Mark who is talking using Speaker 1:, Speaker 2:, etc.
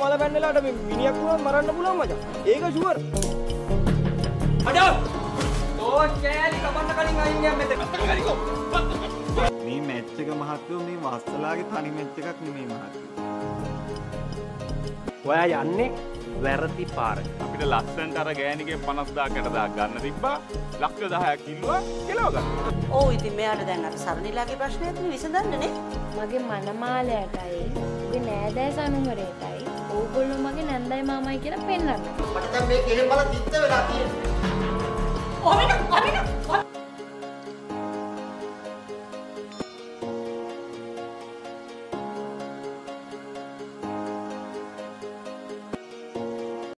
Speaker 1: මල පැන්නලාට මේ මිනිහක් වුණත් මරන්න පුළුවන් මචං. ඒක ෂුවර්. අඩෝ! තෝ කෑලි කපන්න කලින් අයින් යන්න මෙතන.
Speaker 2: මේ මැච් එක මහත්තයෝ මේ වස්සලාගේ තනි මැච් එකක් නෙමෙයි මහත්තයෝ.
Speaker 3: ඔයා යන්නේ වැරදි පාරක.
Speaker 4: අපිට ලස්සන්ට අර ගෑනිගේ පනස්දා කැටදා ගන්න තිබ්බා ලක්ෂ දහයක් කිල්වා කෙලවගන්න.
Speaker 5: ඕ ඉතින් මෙයාට දැන් අර සරණිලාගේ ප්‍රශ්නයත් විසඳන්නනේ.
Speaker 6: මගේ මනමාලයටයි උගේ නෑදෑ සනුහරයටයි ඕගොල්ලෝ මගේ නැන්දයි මාමයි කියලා පෙන්වන්න.
Speaker 5: ඔමින ඔමින